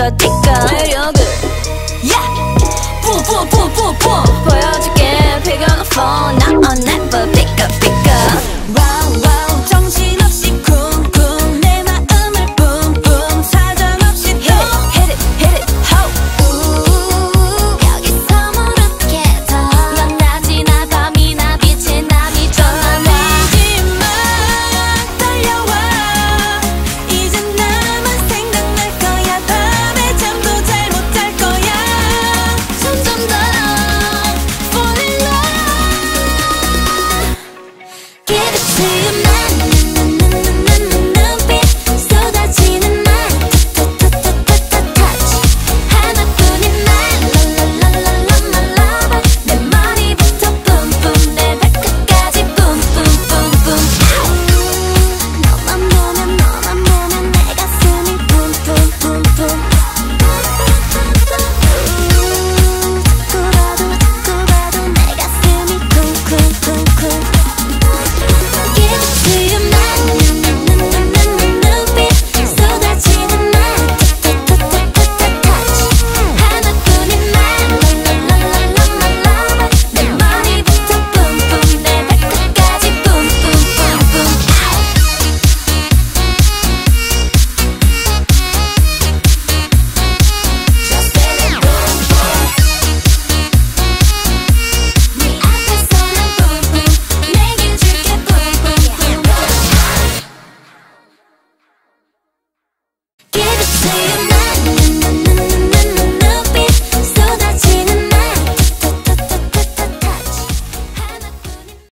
띠까 띠까 매력을 yeah. 부부부부부 보여줄게 Pick on the phone, not on that but